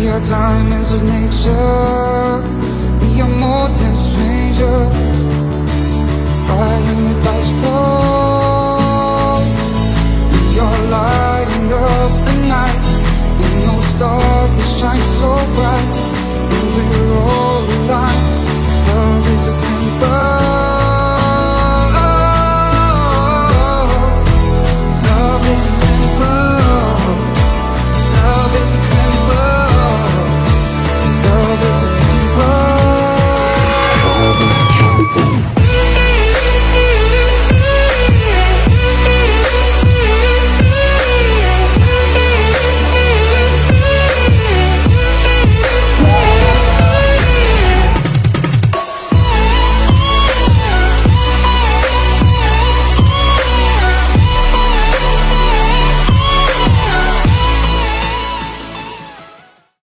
We are diamonds of nature. We are more than strangers Fighting with bicycle We are lighting up the night. With no stars, we shine so bright.